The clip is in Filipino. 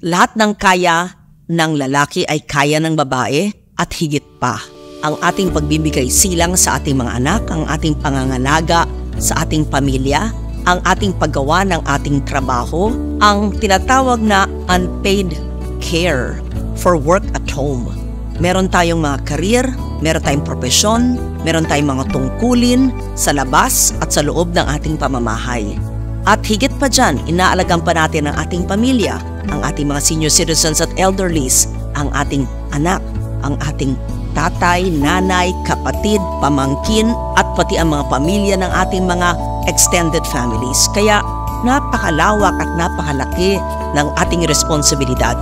Lahat ng kaya ng lalaki ay kaya ng babae at higit pa. Ang ating pagbibigay silang sa ating mga anak, ang ating pangangalaga sa ating pamilya, ang ating paggawa ng ating trabaho, ang tinatawag na unpaid care for work at home. Meron tayong mga career, meron tayong profesyon, meron tayong mga tungkulin sa labas at sa loob ng ating pamamahay. At higit pa dyan, inaalagaan pa natin ang ating pamilya, ang ating mga senior citizens at elderlies, ang ating anak, ang ating tatay, nanay, kapatid, pamangkin, at pati ang mga pamilya ng ating mga extended families. Kaya napakalawak at napakalaki ng ating responsibilidad.